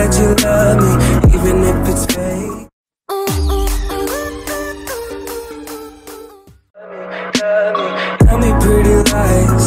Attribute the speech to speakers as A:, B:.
A: that you love me, even if it's fake. Tell me pretty lies,